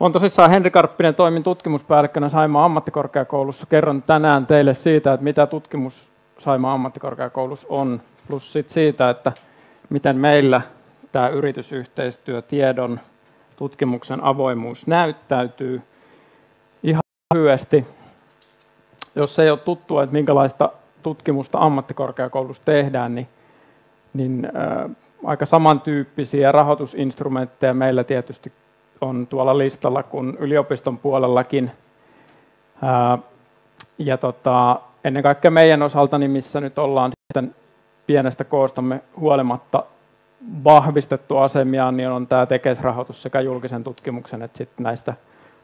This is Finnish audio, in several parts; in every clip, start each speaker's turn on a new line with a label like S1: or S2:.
S1: On tosissaan Henri Karppinen, toimin tutkimuspäällikkönä Saimaa ammattikorkeakoulussa. Kerron tänään teille siitä, että mitä tutkimus Saimaa ammattikorkeakoulussa on, plus sit siitä, että miten meillä tämä yritysyhteistyö, tiedon, tutkimuksen avoimuus näyttäytyy. Ihan lyhyesti, jos ei ole tuttua, että minkälaista tutkimusta ammattikorkeakoulussa tehdään, niin, niin äh, aika samantyyppisiä rahoitusinstrumentteja meillä tietysti on tuolla listalla kuin yliopiston puolellakin. Ja tota, ennen kaikkea meidän osalta, niin missä nyt ollaan sitten pienestä koostamme huolimatta vahvistettu asemia, niin on tämä tekesrahoitus sekä julkisen tutkimuksen että sitten näistä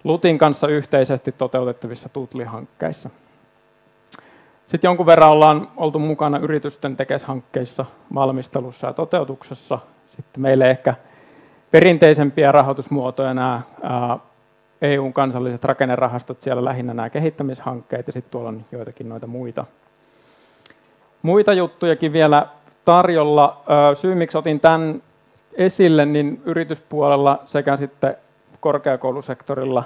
S1: LUTin kanssa yhteisesti toteutettavissa tutlihankkeissa. Sitten jonkun verran ollaan oltu mukana yritysten tekeshankkeissa, valmistelussa ja toteutuksessa. Sitten meille ehkä perinteisempiä rahoitusmuotoja nämä EUn kansalliset rakennerahastot, siellä lähinnä nämä kehittämishankkeet ja sitten tuolla on joitakin noita muita. Muita juttujakin vielä tarjolla. Syy, miksi otin tämän esille, niin yrityspuolella sekä sitten korkeakoulusektorilla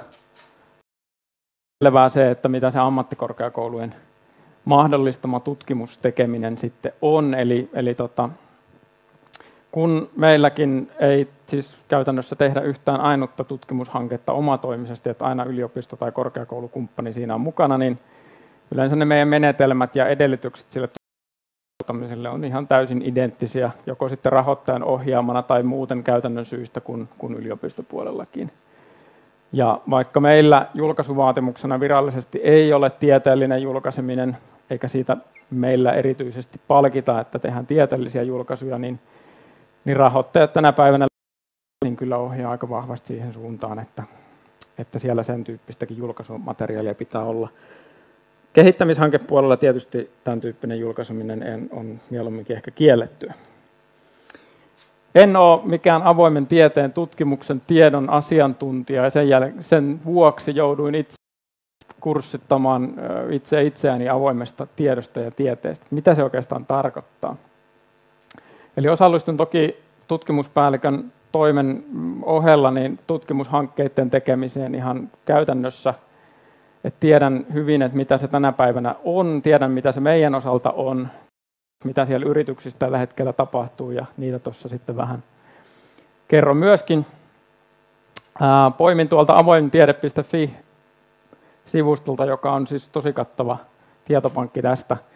S1: selvää se, että mitä se ammattikorkeakoulujen mahdollistama tutkimustekeminen sitten on. Eli, eli tota, kun meilläkin ei siis käytännössä tehdä yhtään ainutta tutkimushanketta omatoimisesti, että aina yliopisto tai korkeakoulukumppani siinä on mukana, niin yleensä ne meidän menetelmät ja edellytykset sille tuottamiselle on ihan täysin identtisiä, joko sitten rahoittajan ohjaamana tai muuten käytännön syistä kuin, kuin yliopistopuolellakin. Ja vaikka meillä julkaisuvaatimuksena virallisesti ei ole tieteellinen julkaiseminen, eikä siitä meillä erityisesti palkita, että tehdään tieteellisiä julkaisuja, niin niin rahoittajat tänä päivänä niin kyllä ohjaa aika vahvasti siihen suuntaan, että, että siellä sen tyyppistäkin julkaisumateriaalia pitää olla. Kehittämishankepuolella tietysti tämän tyyppinen julkaisuminen on mieluumminkin ehkä kiellettyä. En ole mikään avoimen tieteen tutkimuksen tiedon asiantuntija ja sen, jäl- sen vuoksi jouduin itse kurssittamaan itse itseäni avoimesta tiedosta ja tieteestä. Mitä se oikeastaan tarkoittaa? Eli osallistun toki tutkimuspäällikön toimen ohella niin tutkimushankkeiden tekemiseen ihan käytännössä. Et tiedän hyvin, että mitä se tänä päivänä on, tiedän mitä se meidän osalta on, mitä siellä yrityksissä tällä hetkellä tapahtuu ja niitä tuossa sitten vähän kerron myöskin. Poimin tuolta avointiede.fi-sivustolta, joka on siis tosi kattava tietopankki tästä –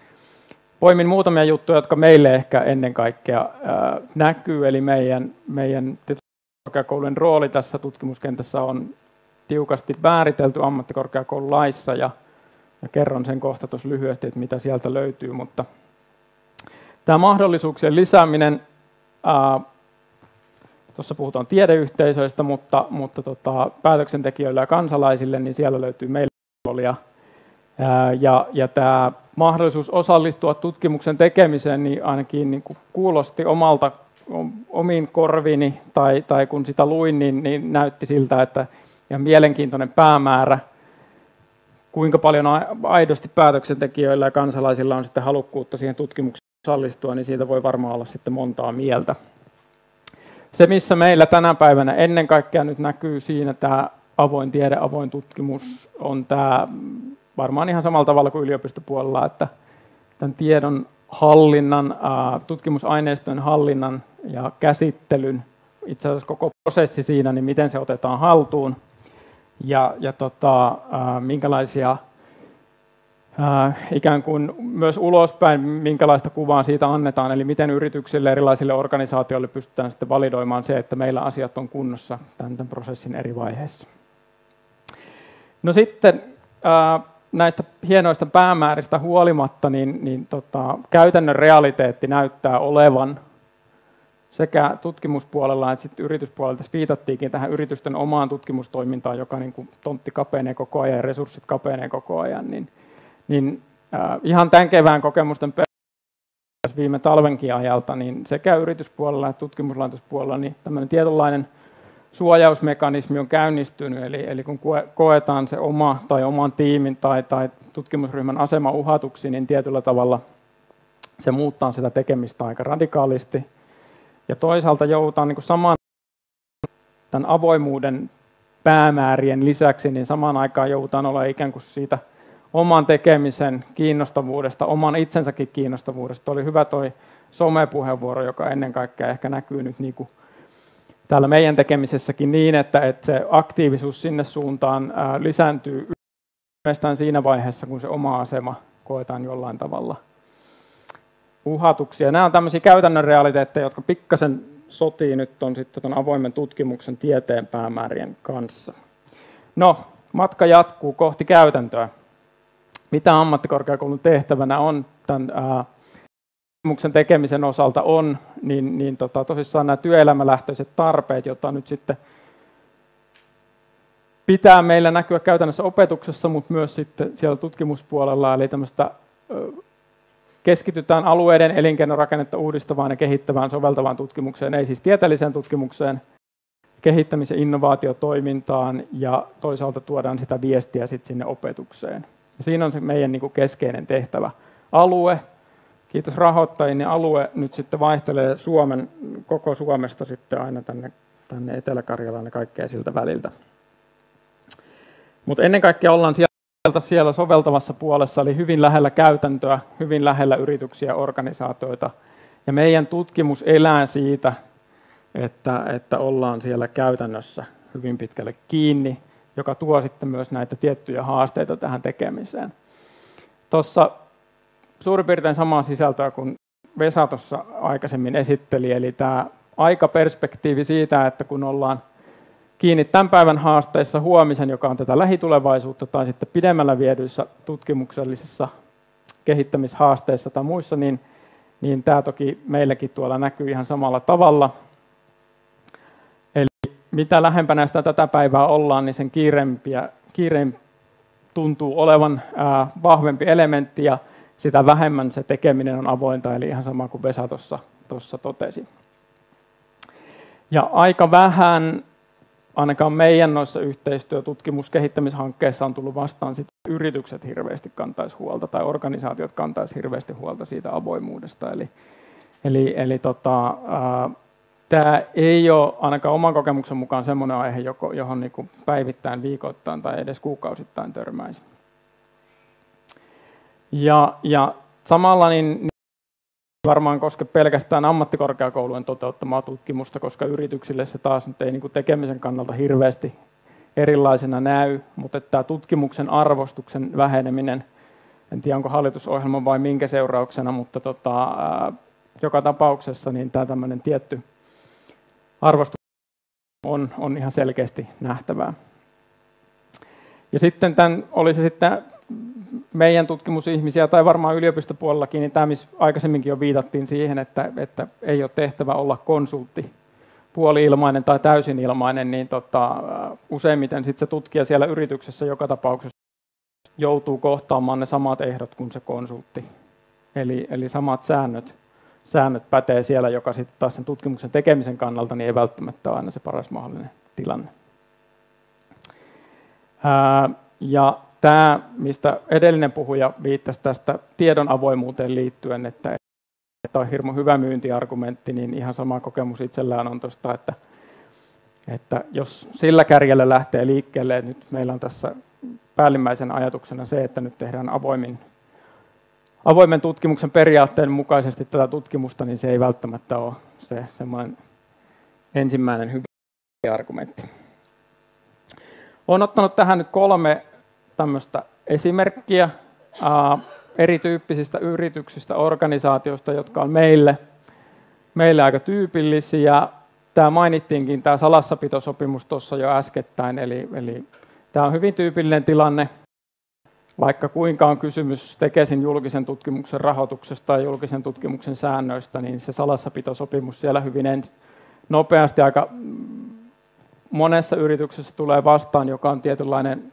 S1: poimin muutamia juttuja, jotka meille ehkä ennen kaikkea ää, näkyy, eli meidän, meidän korkeakoulujen rooli tässä tutkimuskentässä on tiukasti määritelty ammattikorkeakoululaissa, ja, ja kerron sen kohta tuossa lyhyesti, että mitä sieltä löytyy, mutta tämä mahdollisuuksien lisääminen, tuossa puhutaan tiedeyhteisöistä, mutta, mutta tota, päätöksentekijöille ja kansalaisille, niin siellä löytyy meillä roolia, ja, ja tämä mahdollisuus osallistua tutkimuksen tekemiseen niin ainakin niin kuin kuulosti omalta omiin korviini tai, tai kun sitä luin, niin, niin näytti siltä, että ja mielenkiintoinen päämäärä, kuinka paljon aidosti päätöksentekijöillä ja kansalaisilla on sitten halukkuutta siihen tutkimukseen osallistua, niin siitä voi varmaan olla sitten montaa mieltä. Se, missä meillä tänä päivänä ennen kaikkea nyt näkyy siinä tämä avoin tiede, avoin tutkimus, on tämä varmaan ihan samalla tavalla kuin yliopistopuolella, että tämän tiedon hallinnan, tutkimusaineiston hallinnan ja käsittelyn, itse asiassa koko prosessi siinä, niin miten se otetaan haltuun ja, ja tota, minkälaisia ikään kuin myös ulospäin, minkälaista kuvaa siitä annetaan, eli miten yrityksille, erilaisille organisaatioille pystytään sitten validoimaan se, että meillä asiat on kunnossa tämän, tämän prosessin eri vaiheissa. No sitten näistä hienoista päämääristä huolimatta, niin, niin tota, käytännön realiteetti näyttää olevan sekä tutkimuspuolella että sitten yrityspuolella. Tässä viitattiinkin tähän yritysten omaan tutkimustoimintaan, joka niin kuin tontti kapenee koko ajan ja resurssit kapenee koko ajan. Niin, niin äh, ihan tämän kevään kokemusten viime talvenkin ajalta, niin sekä yrityspuolella että tutkimuslaitospuolella niin tämmöinen tietynlainen suojausmekanismi on käynnistynyt, eli, eli kun koetaan se oma tai oman tiimin tai, tai tutkimusryhmän asema uhatuksi, niin tietyllä tavalla se muuttaa sitä tekemistä aika radikaalisti. Ja toisaalta joudutaan niin saman tämän avoimuuden päämäärien lisäksi, niin samaan aikaan joudutaan olla ikään kuin siitä oman tekemisen kiinnostavuudesta, oman itsensäkin kiinnostavuudesta. Oli hyvä toi somepuheenvuoro, joka ennen kaikkea ehkä näkyy nyt niin kuin täällä meidän tekemisessäkin niin, että, että se aktiivisuus sinne suuntaan ää, lisääntyy siinä vaiheessa, kun se oma asema koetaan jollain tavalla uhatuksi. Ja nämä on tämmöisiä käytännön realiteetteja, jotka pikkasen sotii nyt on sitten ton avoimen tutkimuksen tieteen päämäärien kanssa. No, matka jatkuu kohti käytäntöä. Mitä ammattikorkeakoulun tehtävänä on tämän tutkimuksen tekemisen osalta on, niin, niin tota, tosissaan nämä työelämälähtöiset tarpeet, joita nyt sitten pitää meillä näkyä käytännössä opetuksessa, mutta myös sitten siellä tutkimuspuolella, eli tämmöistä keskitytään alueiden elinkeinorakennetta uudistavaan ja kehittävään soveltavaan tutkimukseen, ei siis tieteelliseen tutkimukseen, kehittämis- ja innovaatiotoimintaan ja toisaalta tuodaan sitä viestiä sitten sinne opetukseen. Ja siinä on se meidän niin kuin keskeinen tehtävä. Alue, kiitos rahoittajien, niin alue nyt sitten vaihtelee Suomen, koko Suomesta sitten aina tänne, tänne Etelä-Karjalaan ja kaikkea siltä väliltä. Mutta ennen kaikkea ollaan siellä, siellä soveltavassa puolessa, eli hyvin lähellä käytäntöä, hyvin lähellä yrityksiä ja organisaatioita. Ja meidän tutkimus elää siitä, että, että ollaan siellä käytännössä hyvin pitkälle kiinni, joka tuo sitten myös näitä tiettyjä haasteita tähän tekemiseen. Tuossa suurin piirtein samaa sisältöä kuin Vesa tuossa aikaisemmin esitteli, eli tämä aikaperspektiivi siitä, että kun ollaan kiinni tämän päivän haasteissa huomisen, joka on tätä lähitulevaisuutta, tai sitten pidemmällä viedyissä tutkimuksellisissa kehittämishaasteissa tai muissa, niin, niin tämä toki meilläkin tuolla näkyy ihan samalla tavalla. Eli mitä lähempänä sitä tätä päivää ollaan, niin sen kiireempiä, kiireempi tuntuu olevan ää, vahvempi elementti, ja sitä vähemmän se tekeminen on avointa, eli ihan sama kuin Vesa tuossa totesi. Ja aika vähän ainakaan meidän noissa yhteistyö-, kehittämishankkeissa on tullut vastaan sit yritykset hirveästi kantaisi huolta tai organisaatiot kantaisi hirveästi huolta siitä avoimuudesta. Eli, eli, eli tota, tämä ei ole ainakaan oman kokemuksen mukaan sellainen aihe, johon niin päivittäin, viikoittain tai edes kuukausittain törmäisi. Ja, ja samalla niin varmaan koske pelkästään ammattikorkeakoulujen toteuttamaa tutkimusta, koska yrityksille se taas nyt ei niin tekemisen kannalta hirveästi erilaisena näy, mutta tämä tutkimuksen arvostuksen väheneminen, en tiedä onko hallitusohjelma vai minkä seurauksena, mutta tota, joka tapauksessa niin tämä tämmöinen tietty arvostus on, on ihan selkeästi nähtävää. Ja sitten tämän, oli se sitten meidän tutkimusihmisiä tai varmaan yliopistopuolellakin, niin tämä, missä aikaisemminkin jo viitattiin siihen, että, että ei ole tehtävä olla konsultti, puoli-ilmainen tai täysin ilmainen, niin tota, useimmiten sit se tutkija siellä yrityksessä joka tapauksessa joutuu kohtaamaan ne samat ehdot kuin se konsultti. Eli, eli samat säännöt, säännöt pätee siellä, joka sitten taas sen tutkimuksen tekemisen kannalta niin ei välttämättä ole aina se paras mahdollinen tilanne. Ää, ja Tämä, mistä edellinen puhuja viittasi tästä tiedon avoimuuteen liittyen, että, että on hirmu hyvä myyntiargumentti, niin ihan sama kokemus itsellään on tuosta, että, että jos sillä kärjellä lähtee liikkeelle, että nyt meillä on tässä päällimmäisen ajatuksena se, että nyt tehdään avoimin, avoimen tutkimuksen periaatteen mukaisesti tätä tutkimusta, niin se ei välttämättä ole se semmoinen ensimmäinen hyvä argumentti. Olen ottanut tähän nyt kolme tämmöistä esimerkkiä ää, erityyppisistä yrityksistä, organisaatioista, jotka on meille, meille aika tyypillisiä. Tämä mainittiinkin, tämä salassapitosopimus tuossa jo äskettäin, eli, eli tämä on hyvin tyypillinen tilanne, vaikka kuinka on kysymys Tekesin julkisen tutkimuksen rahoituksesta ja julkisen tutkimuksen säännöistä, niin se salassapitosopimus siellä hyvin nopeasti aika monessa yrityksessä tulee vastaan, joka on tietynlainen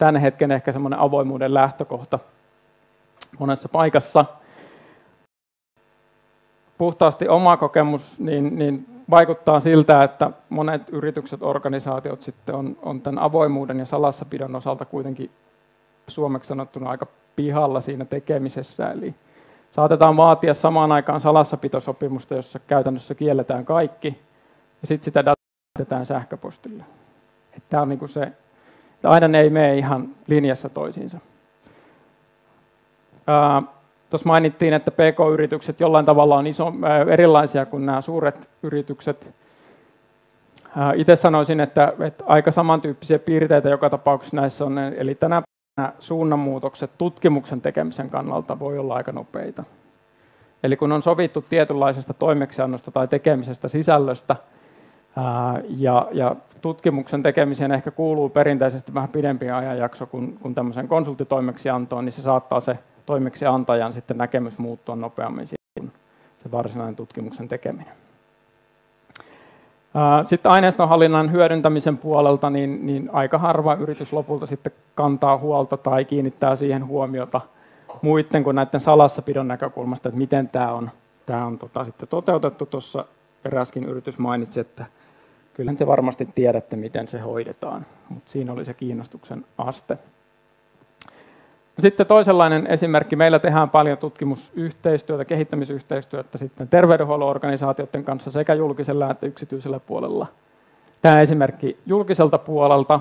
S1: tämän hetken ehkä semmoinen avoimuuden lähtökohta monessa paikassa. Puhtaasti oma kokemus niin, niin vaikuttaa siltä, että monet yritykset, organisaatiot sitten on, on tämän avoimuuden ja salassapidon osalta kuitenkin suomeksi sanottuna aika pihalla siinä tekemisessä. Eli saatetaan vaatia samaan aikaan salassapitosopimusta, jossa käytännössä kielletään kaikki, ja sitten sitä dataa sähköpostille. Tämä on niin kuin se, aina ne ei mene ihan linjassa toisiinsa. Tuossa mainittiin, että PK-yritykset jollain tavalla on iso, erilaisia kuin nämä suuret yritykset. Itse sanoisin, että, että aika samantyyppisiä piirteitä joka tapauksessa näissä on, eli tänä päivänä suunnanmuutokset tutkimuksen tekemisen kannalta voi olla aika nopeita. Eli kun on sovittu tietynlaisesta toimeksiannosta tai tekemisestä sisällöstä, ja, ja tutkimuksen tekemiseen ehkä kuuluu perinteisesti vähän pidempi ajanjakso kuin, kuin tämmöisen konsulttitoimeksiantoon, niin se saattaa se toimeksiantajan sitten näkemys muuttua nopeammin kuin se varsinainen tutkimuksen tekeminen. Sitten aineistonhallinnan hyödyntämisen puolelta, niin, niin aika harva yritys lopulta sitten kantaa huolta tai kiinnittää siihen huomiota muiden kuin näiden salassapidon näkökulmasta, että miten tämä on, tämä on tota, sitten toteutettu. Tuossa eräskin yritys mainitsi, että kyllä te varmasti tiedätte, miten se hoidetaan, mutta siinä oli se kiinnostuksen aste. Sitten toisenlainen esimerkki. Meillä tehdään paljon tutkimusyhteistyötä, kehittämisyhteistyötä sitten terveydenhuollon organisaatioiden kanssa sekä julkisella että yksityisellä puolella. Tämä esimerkki julkiselta puolelta.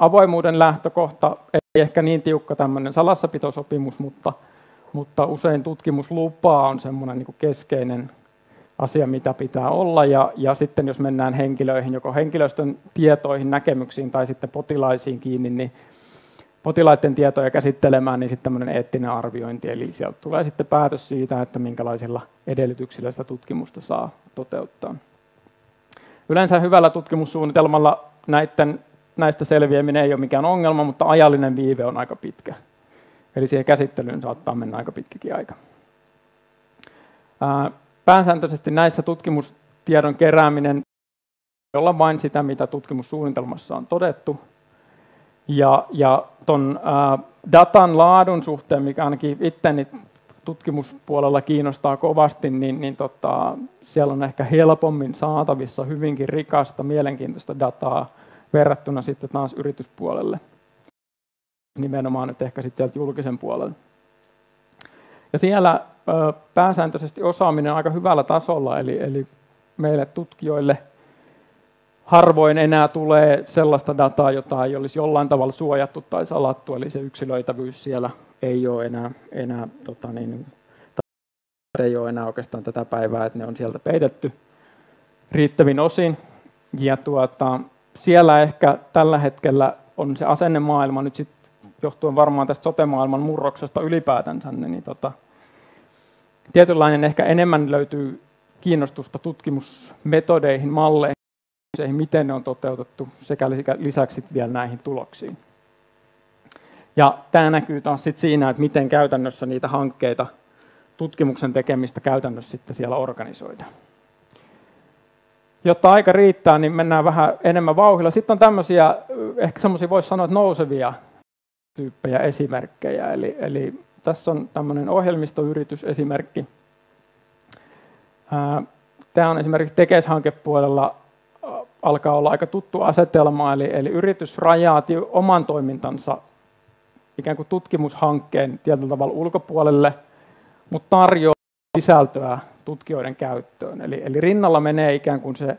S1: avoimuuden lähtökohta ei ehkä niin tiukka tämmöinen salassapitosopimus, mutta, mutta usein tutkimuslupa on semmoinen niin keskeinen asia, mitä pitää olla. Ja, ja sitten jos mennään henkilöihin, joko henkilöstön tietoihin, näkemyksiin tai sitten potilaisiin kiinni, niin potilaiden tietoja käsittelemään, niin sitten tämmöinen eettinen arviointi, eli sieltä tulee sitten päätös siitä, että minkälaisilla edellytyksillä sitä tutkimusta saa toteuttaa. Yleensä hyvällä tutkimussuunnitelmalla näiden, näistä selviäminen ei ole mikään ongelma, mutta ajallinen viive on aika pitkä. Eli siihen käsittelyyn saattaa mennä aika pitkäkin aika. Pääsääntöisesti näissä tutkimustiedon kerääminen olla vain sitä, mitä tutkimussuunnitelmassa on todettu, ja, ja ton ää, datan laadun suhteen, mikä ainakin itteni tutkimuspuolella kiinnostaa kovasti, niin, niin tota, siellä on ehkä helpommin saatavissa hyvinkin rikasta, mielenkiintoista dataa verrattuna sitten taas yrityspuolelle. Nimenomaan nyt ehkä sitten sieltä julkisen puolelle. Ja siellä pääsääntöisesti osaaminen on aika hyvällä tasolla, eli, eli meille tutkijoille – harvoin enää tulee sellaista dataa, jota ei olisi jollain tavalla suojattu tai salattu, eli se yksilöitävyys siellä ei ole enää, enää tota niin, ei ole enää oikeastaan tätä päivää, että ne on sieltä peitetty riittävin osin. Ja tuota, siellä ehkä tällä hetkellä on se asennemaailma nyt sit, johtuen varmaan tästä sote-maailman murroksesta ylipäätänsä, niin tota, tietynlainen ehkä enemmän löytyy kiinnostusta tutkimusmetodeihin, malleihin, miten ne on toteutettu, sekä lisäksi vielä näihin tuloksiin. Ja tämä näkyy taas sit siinä, että miten käytännössä niitä hankkeita, tutkimuksen tekemistä käytännössä sitten siellä organisoidaan. Jotta aika riittää, niin mennään vähän enemmän vauhilla. Sitten on tämmöisiä, ehkä semmoisia voisi sanoa, että nousevia tyyppejä esimerkkejä. Eli, eli tässä on tämmöinen ohjelmistoyritysesimerkki. Tämä on esimerkiksi Tekes-hankepuolella alkaa olla aika tuttu asetelma, eli, eli yritys rajaa oman toimintansa ikään kuin tutkimushankkeen tietyllä tavalla ulkopuolelle, mutta tarjoaa sisältöä tutkijoiden käyttöön. Eli, eli rinnalla menee ikään kuin se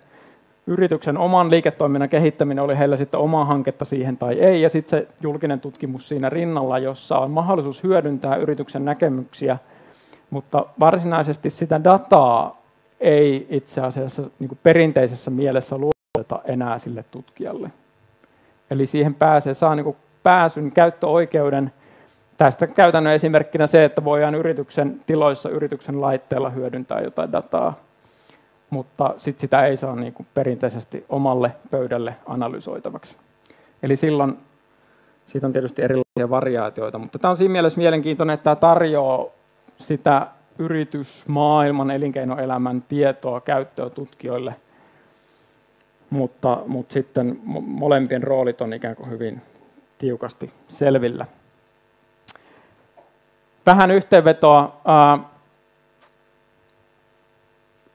S1: yrityksen oman liiketoiminnan kehittäminen, oli heillä sitten omaa hanketta siihen tai ei, ja sitten se julkinen tutkimus siinä rinnalla, jossa on mahdollisuus hyödyntää yrityksen näkemyksiä, mutta varsinaisesti sitä dataa ei itse asiassa niin kuin perinteisessä mielessä luo anneta enää sille tutkijalle. Eli siihen pääsee, saa niin pääsyn käyttöoikeuden. Tästä käytännön esimerkkinä se, että voidaan yrityksen tiloissa, yrityksen laitteella hyödyntää jotain dataa, mutta sit sitä ei saa niin perinteisesti omalle pöydälle analysoitavaksi. Eli silloin siitä on tietysti erilaisia variaatioita, mutta tämä on siinä mielessä mielenkiintoinen, että tämä tarjoaa sitä yritysmaailman, elinkeinoelämän tietoa käyttöä tutkijoille – mutta, mutta sitten molempien roolit on ikään kuin hyvin tiukasti selvillä. Vähän yhteenvetoa.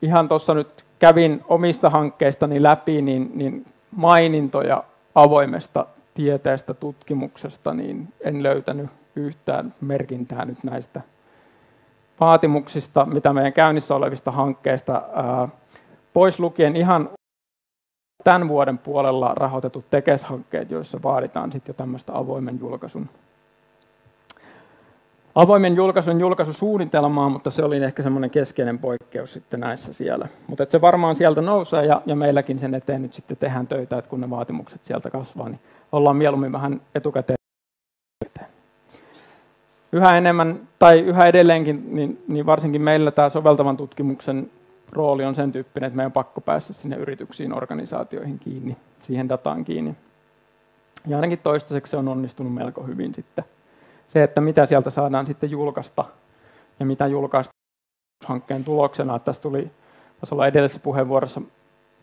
S1: Ihan tuossa nyt kävin omista hankkeistani läpi, niin, niin mainintoja avoimesta tieteestä, tutkimuksesta, niin en löytänyt yhtään merkintää nyt näistä vaatimuksista, mitä meidän käynnissä olevista hankkeista, pois lukien ihan tämän vuoden puolella rahoitetut TEKES-hankkeet, joissa vaaditaan sitten jo tämmöistä avoimen julkaisun avoimen julkaisun julkaisusuunnitelmaa, mutta se oli ehkä semmoinen keskeinen poikkeus sitten näissä siellä. Mutta se varmaan sieltä nousee ja, ja meilläkin sen eteen nyt sitten tehdään töitä, että kun ne vaatimukset sieltä kasvaa, niin ollaan mieluummin vähän etukäteen. Yhä enemmän, tai yhä edelleenkin, niin, niin varsinkin meillä tämä soveltavan tutkimuksen rooli on sen tyyppinen, että meidän on pakko päästä sinne yrityksiin, organisaatioihin kiinni, siihen dataan kiinni. Ja ainakin toistaiseksi se on onnistunut melko hyvin sitten se, että mitä sieltä saadaan sitten julkaista ja mitä julkaista hankkeen tuloksena. Tässä tuli tässä olla edellisessä puheenvuorossa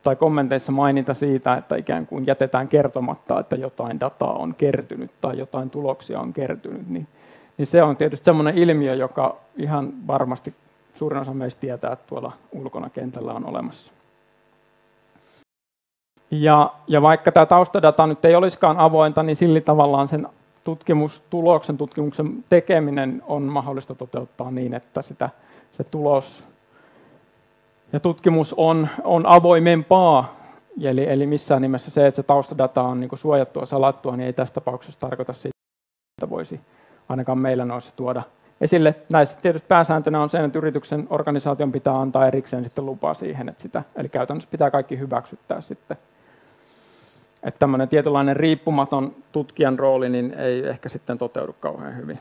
S1: tai kommenteissa maininta siitä, että ikään kuin jätetään kertomatta, että jotain dataa on kertynyt tai jotain tuloksia on kertynyt, niin, niin se on tietysti sellainen ilmiö, joka ihan varmasti suurin osa meistä tietää, että tuolla ulkona kentällä on olemassa. Ja, ja vaikka tämä taustadata nyt ei olisikaan avointa, niin sillä tavallaan sen tutkimustuloksen, tutkimuksen tekeminen on mahdollista toteuttaa niin, että sitä, se tulos ja tutkimus on, on avoimempaa. Eli, eli missään nimessä se, että se taustadata on niin suojattua, salattua, niin ei tässä tapauksessa tarkoita sitä, että voisi ainakaan meillä noissa tuoda esille. Näissä tietysti pääsääntönä on se, että yrityksen organisaation pitää antaa erikseen sitten lupaa siihen, että sitä, eli käytännössä pitää kaikki hyväksyttää sitten että tämmöinen tietynlainen riippumaton tutkijan rooli niin ei ehkä sitten toteudu kauhean hyvin.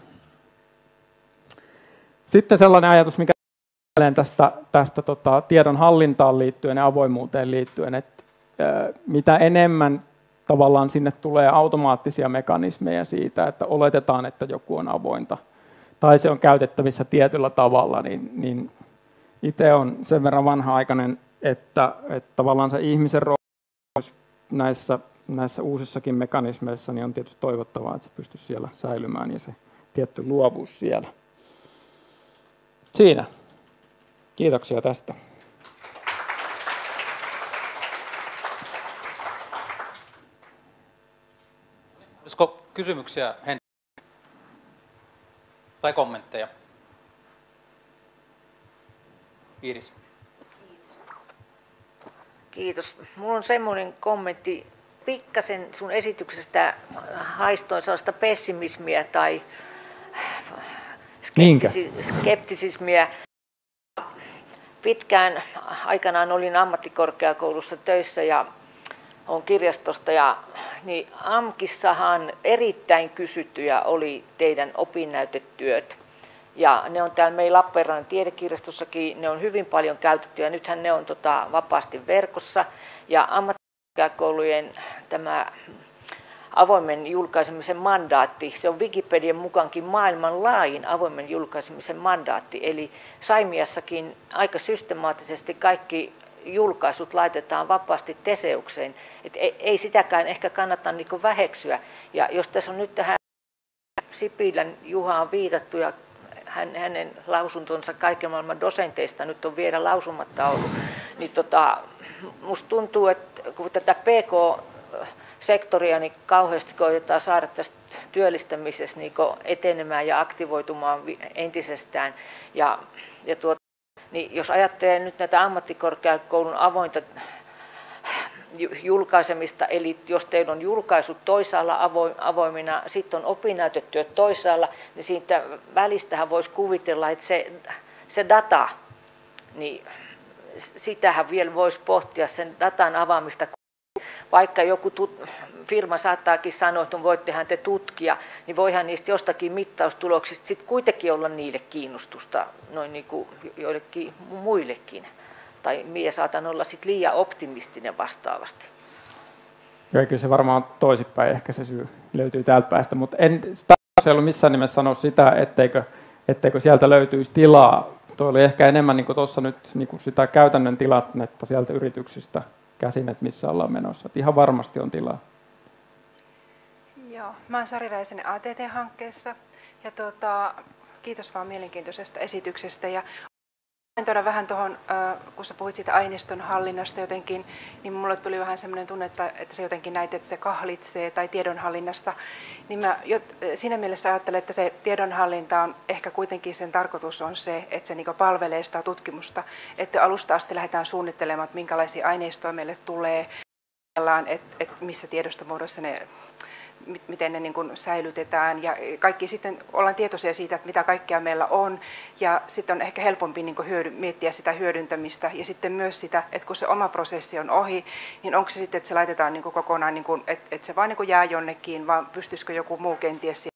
S1: Sitten sellainen ajatus, mikä tästä, tästä tota, tiedon hallintaan liittyen ja avoimuuteen liittyen, että mitä enemmän tavallaan sinne tulee automaattisia mekanismeja siitä, että oletetaan, että joku on avointa tai se on käytettävissä tietyllä tavalla, niin, niin itse on sen verran vanha-aikainen, että, että tavallaan se ihmisen rooli näissä näissä uusissakin mekanismeissa niin on tietysti toivottavaa, että se pystyisi siellä säilymään ja se tietty luovuus siellä. Siinä. Kiitoksia tästä.
S2: Olisiko kysymyksiä Henri? Tai kommentteja? Iiris.
S3: Kiitos. Minulla on semmoinen kommentti pikkasen sun esityksestä haistoin sellaista pessimismiä tai skeptisi- skeptisismiä. Pitkään aikanaan olin ammattikorkeakoulussa töissä ja on kirjastosta ja niin AMKissahan erittäin kysyttyjä oli teidän opinnäytetyöt. Ja ne on täällä meidän Lappeenrannan tiedekirjastossakin, ne on hyvin paljon käytetty ja nythän ne on tota, vapaasti verkossa. Ja ammat korkeakoulujen tämä avoimen julkaisemisen mandaatti, se on Wikipedian mukaankin maailman laajin avoimen julkaisemisen mandaatti, eli Saimiassakin aika systemaattisesti kaikki julkaisut laitetaan vapaasti Teseukseen, Et ei, sitäkään ehkä kannata niin väheksyä. Ja jos tässä on nyt tähän Sipilän Juhaan viitattu ja hän, hänen lausuntonsa kaiken maailman dosenteista nyt on vielä lausumatta ollut, niin tota, musta tuntuu, että kun tätä PK-sektoria niin kauheasti koitetaan saada tästä työllistämisessä niin etenemään ja aktivoitumaan entisestään. Ja, ja tuot, niin jos ajattelee nyt näitä ammattikorkeakoulun avointa julkaisemista, eli jos teillä on julkaisut toisaalla avoimina, sitten on opinnäytetyöt toisaalla, niin siitä välistähän voisi kuvitella, että se, se data, niin sitähän vielä voisi pohtia sen datan avaamista. Vaikka joku tut, firma saattaakin sanoa, että voittehan te tutkia, niin voihan niistä jostakin mittaustuloksista sitten kuitenkin olla niille kiinnostusta noin niin kuin joillekin muillekin. Tai minä saatan olla sitten liian optimistinen vastaavasti.
S1: Joo, kyllä se varmaan toisinpäin ehkä se syy löytyy täältä päästä, mutta en ei ollut missään nimessä sanoa sitä, etteikö, etteikö sieltä löytyisi tilaa Tuo oli ehkä enemmän niin tuossa nyt niin kuin sitä käytännön tilannetta sieltä yrityksistä käsin, että missä ollaan menossa. Että ihan varmasti on tilaa.
S4: Joo, mä olen Sari Räisen ATT-hankkeessa ja tuota, kiitos vaan mielenkiintoisesta esityksestä. Ja kommentoida vähän tuohon, kun sä puhuit siitä aineiston hallinnasta jotenkin, niin mulle tuli vähän semmoinen tunne, että, että se jotenkin näit, että se kahlitsee tai tiedonhallinnasta. Niin mä siinä mielessä ajattelen, että se tiedonhallinta on ehkä kuitenkin sen tarkoitus on se, että se niinku palvelee sitä tutkimusta, että alusta asti lähdetään suunnittelemaan, että minkälaisia aineistoja meille tulee, että, että missä tiedostomuodossa ne miten ne niin kuin säilytetään ja kaikki sitten ollaan tietoisia siitä, että mitä kaikkea meillä on ja sitten on ehkä helpompi niin kuin hyödy, miettiä sitä hyödyntämistä ja sitten myös sitä, että kun se oma prosessi on ohi, niin onko se sitten, että se laitetaan niin kuin kokonaan, niin kuin, että, että se vaan niin kuin jää jonnekin, vaan pystyisikö joku muu kenties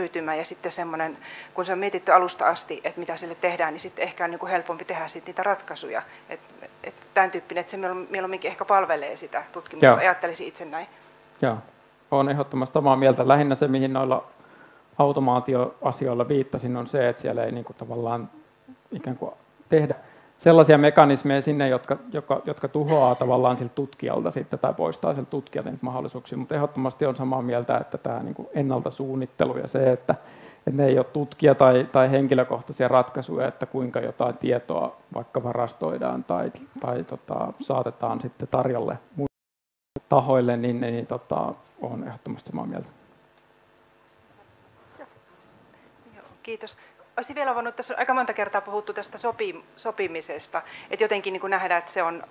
S4: ryhtymään ja sitten semmoinen, kun se on mietitty alusta asti, että mitä sille tehdään, niin sitten ehkä on niin kuin helpompi tehdä sitten niitä ratkaisuja. että että tämän tyyppinen, että se mieluumminkin ehkä palvelee sitä tutkimusta, Joo. ajattelisin itse näin.
S1: Joo olen ehdottomasti samaa mieltä. Lähinnä se, mihin noilla automaatioasioilla viittasin, on se, että siellä ei niin kuin tavallaan ikään kuin tehdä sellaisia mekanismeja sinne, jotka, jotka, jotka tuhoaa tavallaan siltä tutkijalta sitten tai poistaa siltä tutkijalta niitä mahdollisuuksia, mutta ehdottomasti on samaa mieltä, että tämä niin kuin ennalta suunnittelu ja se, että, että ne ei ole tutkija- tai, tai henkilökohtaisia ratkaisuja, että kuinka jotain tietoa vaikka varastoidaan tai, tai tota, saatetaan sitten tarjolle tahoille, niin, niin tota, olen ehdottomasti samaa mieltä.
S4: Kiitos. Olisin vielä voinut, tässä on aika monta kertaa puhuttu tästä sopi, sopimisesta, että jotenkin niin kuin nähdään, että se on,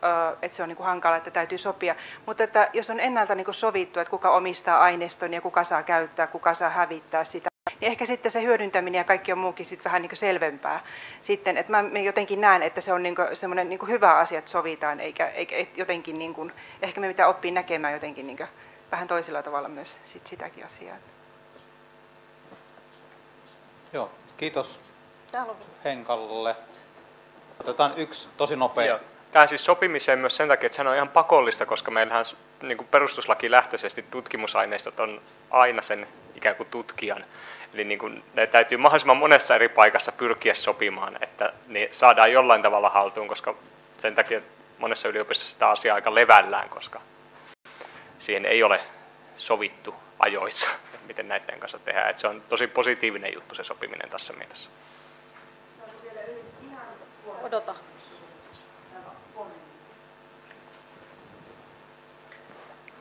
S4: että se on niin kuin hankala, että täytyy sopia. Mutta että jos on ennalta niin kuin sovittu, että kuka omistaa aineiston ja kuka saa käyttää, kuka saa hävittää sitä, niin ehkä sitten se hyödyntäminen ja kaikki on muukin sitten vähän niin kuin selvempää. Sitten, että mä jotenkin näen, että se on niin semmoinen niin hyvä asia, että sovitaan, eikä, eikä jotenkin, niin kuin, ehkä me mitä oppii näkemään jotenkin niin vähän toisella tavalla myös sit sitäkin asiaa.
S2: Joo, kiitos Henkalle. Otetaan yksi tosi nopea. Joo.
S5: Tämä siis sopimiseen myös sen takia, että se on ihan pakollista, koska meillähän niin kuin perustuslaki lähtöisesti tutkimusaineistot on aina sen ikään kuin tutkijan. Eli niin kuin, ne täytyy mahdollisimman monessa eri paikassa pyrkiä sopimaan, että ne saadaan jollain tavalla haltuun, koska sen takia monessa yliopistossa tämä asia aika levällään, koska siihen ei ole sovittu ajoissa, miten näiden kanssa tehdään. Että se on tosi positiivinen juttu se sopiminen tässä mielessä.
S6: Odota.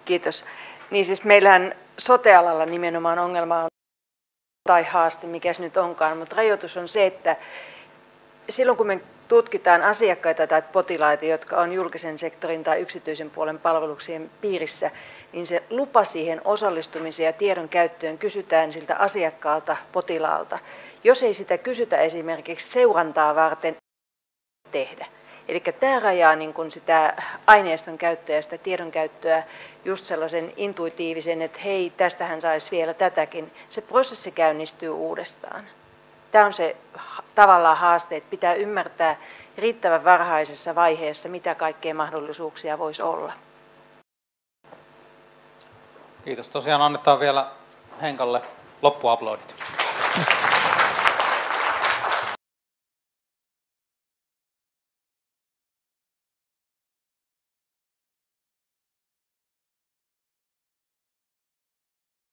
S6: Kiitos. Niin siis meillähän sotealalla nimenomaan ongelma on tai haaste, mikä se nyt onkaan, mutta rajoitus on se, että silloin kun me tutkitaan asiakkaita tai potilaita, jotka on julkisen sektorin tai yksityisen puolen palveluksien piirissä, niin se lupa siihen osallistumiseen ja tiedon käyttöön kysytään siltä asiakkaalta, potilaalta. Jos ei sitä kysytä esimerkiksi seurantaa varten, tehdä. Eli tämä rajaa niin kuin sitä aineiston käyttöä ja sitä tiedon käyttöä just sellaisen intuitiivisen, että hei, tästähän saisi vielä tätäkin. Se prosessi käynnistyy uudestaan. Tämä on se tavallaan haaste, että pitää ymmärtää riittävän varhaisessa vaiheessa, mitä kaikkea mahdollisuuksia voisi olla.
S2: Kiitos. Tosiaan annetaan vielä Henkalle loppuaplodit.